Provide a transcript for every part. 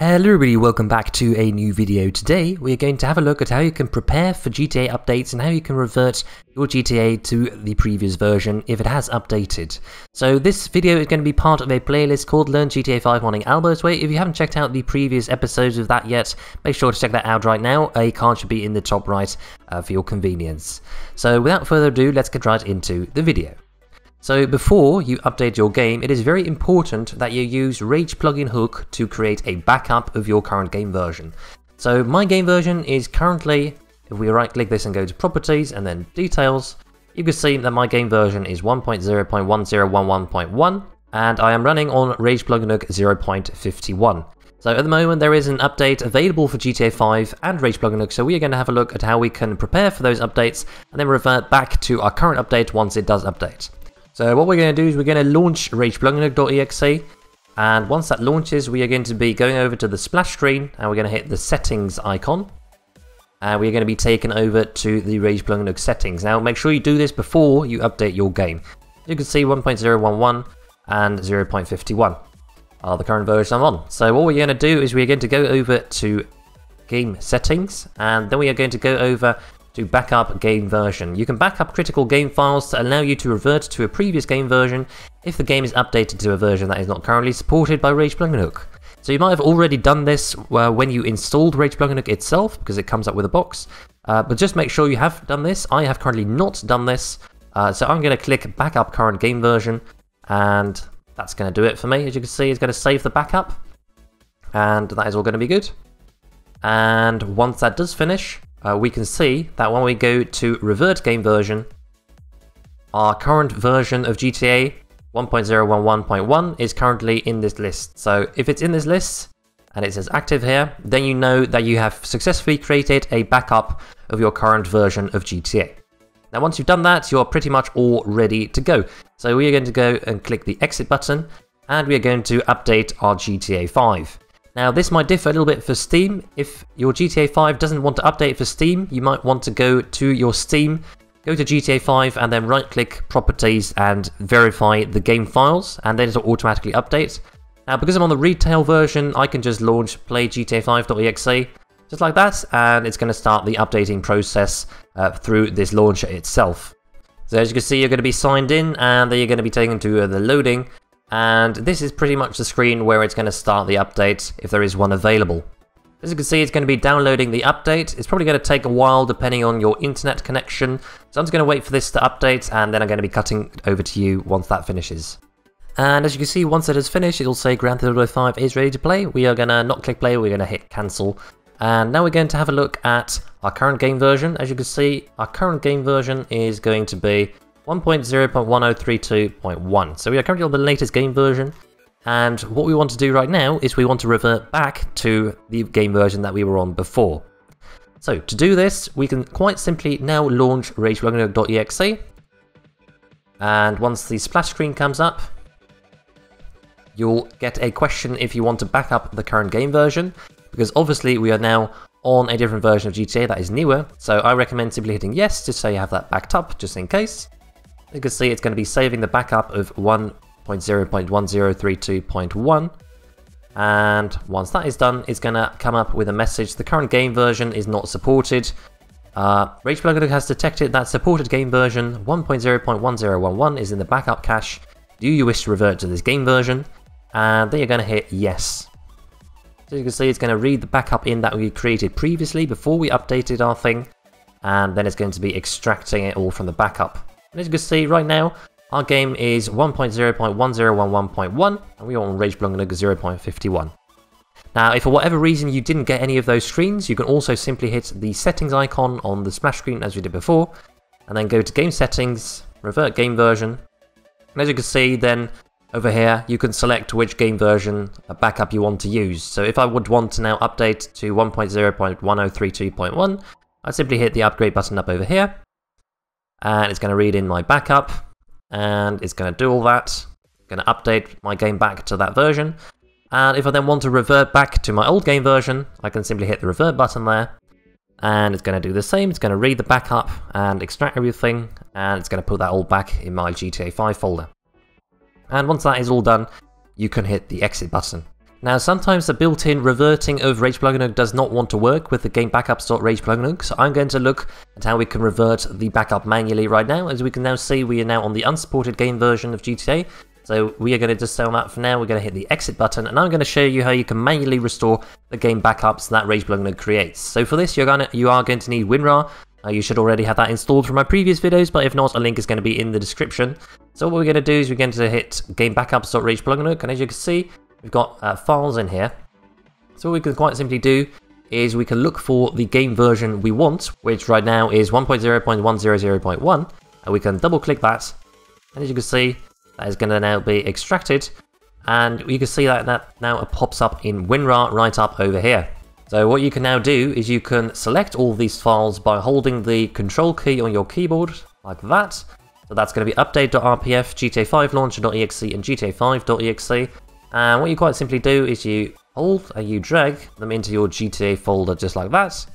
Hello everybody, welcome back to a new video. Today we are going to have a look at how you can prepare for GTA updates and how you can revert your GTA to the previous version if it has updated. So this video is going to be part of a playlist called Learn GTA 5 Modding Albo's Way. If you haven't checked out the previous episodes of that yet, make sure to check that out right now. A card should be in the top right uh, for your convenience. So without further ado, let's get right into the video. So before you update your game, it is very important that you use Rage Plugin Hook to create a backup of your current game version. So my game version is currently, if we right click this and go to properties and then details, you can see that my game version is 1.0.1011.1 and I am running on Rage Plugin Hook 0.51. So at the moment there is an update available for GTA 5 and Rage Plugin Hook, so we are going to have a look at how we can prepare for those updates and then revert back to our current update once it does update. So what we're going to do is we're going to launch rageplugin.exe and once that launches we are going to be going over to the splash screen and we're going to hit the settings icon and we're going to be taken over to the Rage Plugin settings. Now make sure you do this before you update your game. You can see 1.011 and 0.51 are the current versions I'm on. So what we're going to do is we're going to go over to game settings and then we are going to go over to backup game version. You can backup critical game files to allow you to revert to a previous game version if the game is updated to a version that is not currently supported by Rage Plugin Hook. So you might have already done this uh, when you installed Rage Plugin Hook itself, because it comes up with a box, uh, but just make sure you have done this. I have currently not done this, uh, so I'm going to click backup current game version, and that's going to do it for me. As you can see, it's going to save the backup, and that is all going to be good. And once that does finish, uh, we can see that when we go to revert game version, our current version of GTA 1.011.1 is currently in this list. So if it's in this list and it says active here, then you know that you have successfully created a backup of your current version of GTA. Now once you've done that, you're pretty much all ready to go. So we are going to go and click the exit button and we are going to update our GTA 5. Now this might differ a little bit for Steam. If your GTA 5 doesn't want to update for Steam, you might want to go to your Steam, go to GTA 5 and then right click properties and verify the game files and then it'll automatically update. Now because I'm on the retail version, I can just launch play GTA5.exe just like that and it's going to start the updating process uh, through this launcher itself. So as you can see, you're going to be signed in and then you're going to be taken to uh, the loading and this is pretty much the screen where it's going to start the update if there is one available. As you can see, it's going to be downloading the update. It's probably going to take a while depending on your internet connection, so I'm just going to wait for this to update and then I'm going to be cutting over to you once that finishes. And as you can see, once it has finished, it'll say Grand Theft Auto 5 is ready to play. We are going to not click play, we're going to hit cancel. And now we're going to have a look at our current game version. As you can see, our current game version is going to be 1.0.1032.1. So we are currently on the latest game version, and what we want to do right now is we want to revert back to the game version that we were on before. So to do this, we can quite simply now launch rageplugin.exe, and once the splash screen comes up, you'll get a question if you want to back up the current game version, because obviously we are now on a different version of GTA that is newer, so I recommend simply hitting yes just so you have that backed up just in case. You can see it's going to be saving the backup of 1.0.1032.1 and once that is done, it's going to come up with a message. The current game version is not supported. Uh, Rage Plugin has detected that supported game version 1.0.1011 is in the backup cache. Do you wish to revert to this game version? And then you're going to hit yes. So you can see it's going to read the backup in that we created previously before we updated our thing. And then it's going to be extracting it all from the backup. And as you can see right now, our game is 1.0.1011.1 and we are on Rage Plugin 0.51. Now, if for whatever reason you didn't get any of those screens, you can also simply hit the settings icon on the splash screen as we did before, and then go to game settings, revert game version, and as you can see then over here you can select which game version a backup you want to use. So if I would want to now update to 1.0.1032.1, I'd simply hit the upgrade button up over here, and it's going to read in my backup, and it's going to do all that. going to update my game back to that version. And if I then want to revert back to my old game version, I can simply hit the revert button there, and it's going to do the same. It's going to read the backup and extract everything, and it's going to put that all back in my GTA 5 folder. And once that is all done, you can hit the exit button. Now, sometimes the built-in reverting of Rage Plugin does not want to work with the game backups.rage plugin, so I'm going to look at how we can revert the backup manually right now. As we can now see, we are now on the unsupported game version of GTA, so we are going to just on that for now. We're going to hit the exit button, and I'm going to show you how you can manually restore the game backups that Rage Plugin creates. So for this, you're gonna you are going to need WinRAR. Uh, you should already have that installed from my previous videos, but if not, a link is going to be in the description. So what we're going to do is we're going to hit game backups.rage plugin, and as you can see, We've got uh, files in here. So what we can quite simply do is we can look for the game version we want, which right now is 1.0.100.1, and we can double click that, and as you can see, that is going to now be extracted, and you can see that, that now pops up in WinRAR right up over here. So what you can now do is you can select all these files by holding the control key on your keyboard, like that. So that's going to be update.rpf, GTA5 launcher.exe, and GTA5.exe. And what you quite simply do is you hold and you drag them into your GTA folder just like that.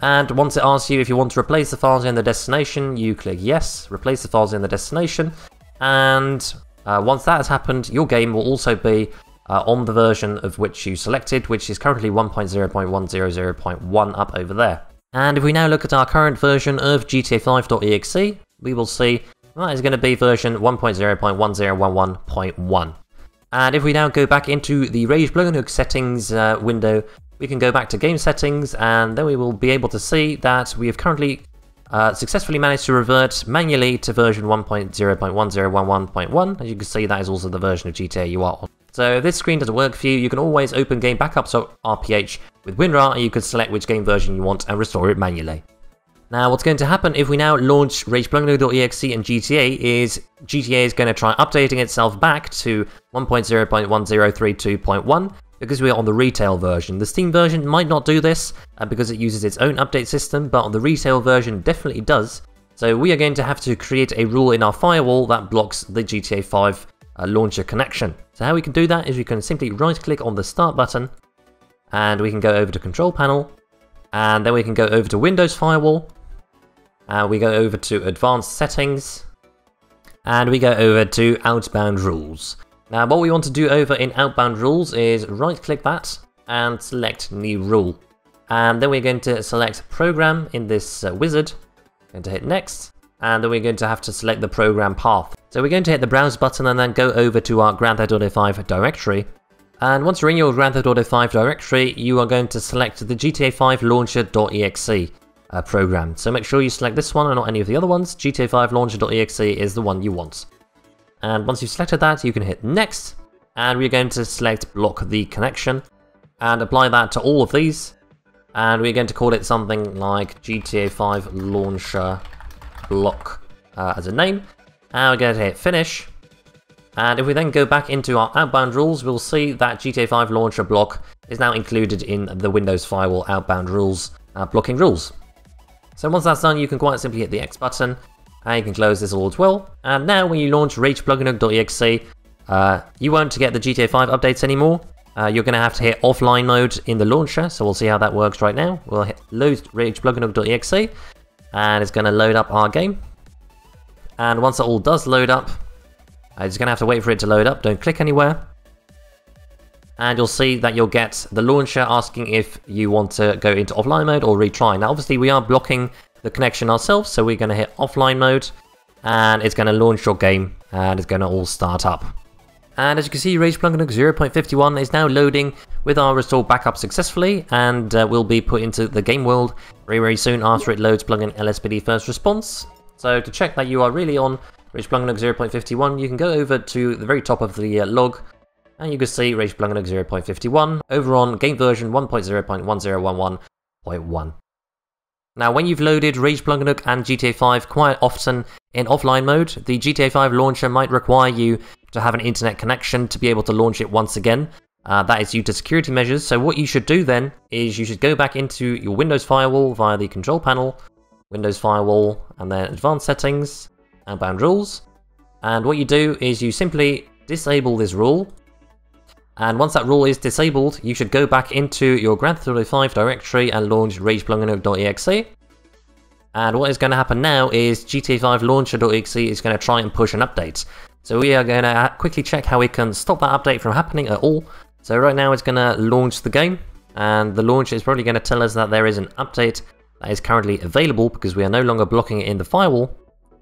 And once it asks you if you want to replace the files in the destination, you click yes, replace the files in the destination. And uh, once that has happened, your game will also be uh, on the version of which you selected, which is currently 1.0.100.1 up over there. And if we now look at our current version of GTA5.exe, we will see that is going to be version 1.0.1011.1. And if we now go back into the Rage Hook settings uh, window, we can go back to game settings and then we will be able to see that we have currently uh, successfully managed to revert manually to version 1.0.1011.1. As you can see, that is also the version of GTA you are on. So if this screen doesn't work for you, you can always open Game Backups or RPH with WinRAR and you can select which game version you want and restore it manually. Now, what's going to happen if we now launch RagePlugin.exe and GTA is GTA is going to try updating itself back to 1.0.1032.1 because we're on the retail version. The Steam version might not do this uh, because it uses its own update system, but on the retail version definitely does. So we are going to have to create a rule in our firewall that blocks the GTA 5 uh, launcher connection. So how we can do that is we can simply right click on the start button and we can go over to control panel and then we can go over to Windows Firewall uh, we go over to advanced settings and we go over to outbound rules. Now what we want to do over in outbound rules is right click that and select new rule. And then we're going to select program in this uh, wizard, going to hit next, and then we're going to have to select the program path. So we're going to hit the browse button and then go over to our Grand Theft Auto 5 directory. And once you're in your Grand Theft Auto 5 directory, you are going to select the GTA 5 launcher.exe uh, program. So make sure you select this one and not any of the other ones. GTA 5 launcher.exe is the one you want. And once you've selected that, you can hit next, and we're going to select block the connection, and apply that to all of these, and we're going to call it something like GTA 5 launcher block uh, as a name, and we're going to hit finish, and if we then go back into our outbound rules, we'll see that GTA 5 launcher block is now included in the Windows Firewall outbound rules uh, blocking rules. So once that's done, you can quite simply hit the X button, and you can close this all as well. And now when you launch RagePluginhook.exe, uh, you won't get the GTA 5 updates anymore. Uh, you're going to have to hit offline mode in the launcher, so we'll see how that works right now. We'll hit load RagePluginhook.exe, and it's going to load up our game. And once it all does load up, uh, just going to have to wait for it to load up, don't click anywhere and you'll see that you'll get the launcher asking if you want to go into offline mode or retry. Now obviously we are blocking the connection ourselves, so we're going to hit offline mode, and it's going to launch your game, and it's going to all start up. And as you can see, Rage Plugin 0.51 is now loading with our restore backup successfully, and uh, will be put into the game world very very soon after it loads plugin LSPD first response. So to check that you are really on Rage Plugin 0.51, you can go over to the very top of the uh, log and you can see Rage Plugin 0.51 over on game version 1.0.1011.1. Now when you've loaded Rage Plugin and GTA 5 quite often in offline mode, the GTA 5 launcher might require you to have an internet connection to be able to launch it once again. Uh, that is due to security measures, so what you should do then is you should go back into your Windows Firewall via the control panel, Windows Firewall, and then Advanced Settings, Outbound Rules. And what you do is you simply disable this rule, and once that rule is disabled, you should go back into your Grand Theft Auto 5 directory and launch RagePluginhook.exe. And what is going to happen now is GTA 5 Launcher.exe is going to try and push an update. So we are going to quickly check how we can stop that update from happening at all. So right now it's going to launch the game, and the launch is probably going to tell us that there is an update that is currently available because we are no longer blocking it in the firewall.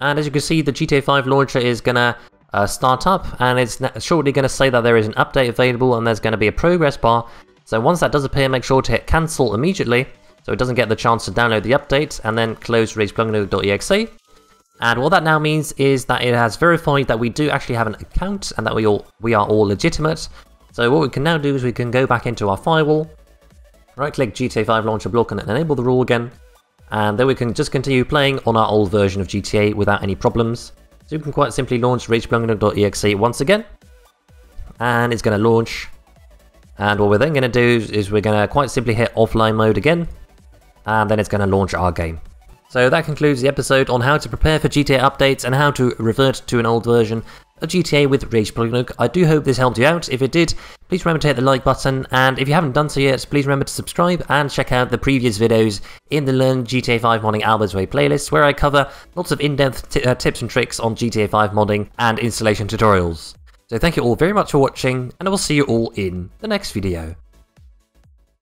And as you can see, the GTA 5 launcher is going to uh, start up, and it's shortly going to say that there is an update available and there's going to be a progress bar. So once that does appear, make sure to hit cancel immediately so it doesn't get the chance to download the update, and then close RagePluginhook.exe. And what that now means is that it has verified that we do actually have an account and that we all we are all legitimate. So what we can now do is we can go back into our firewall, right-click GTA 5 launcher block and enable the rule again, and then we can just continue playing on our old version of GTA without any problems. So you can quite simply launch RagePluginhook.exe once again, and it's going to launch. And what we're then going to do is we're going to quite simply hit offline mode again, and then it's going to launch our game. So that concludes the episode on how to prepare for GTA updates and how to revert to an old version of GTA with Rage Plug I do hope this helped you out. If it did, please remember to hit the like button, and if you haven't done so yet, please remember to subscribe and check out the previous videos in the Learn GTA 5 Modding Albo's Way playlist, where I cover lots of in-depth uh, tips and tricks on GTA 5 modding and installation tutorials. So thank you all very much for watching, and I will see you all in the next video.